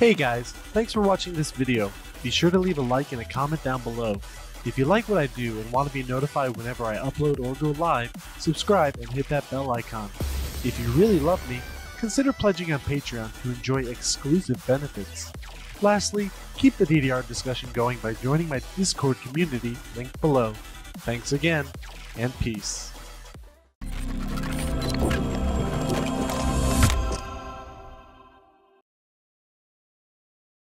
Hey guys, thanks for watching this video. Be sure to leave a like and a comment down below. If you like what I do and want to be notified whenever I upload or go live, subscribe and hit that bell icon. If you really love me, consider pledging on Patreon to enjoy exclusive benefits. Lastly, keep the DDR discussion going by joining my Discord community linked below. Thanks again, and peace.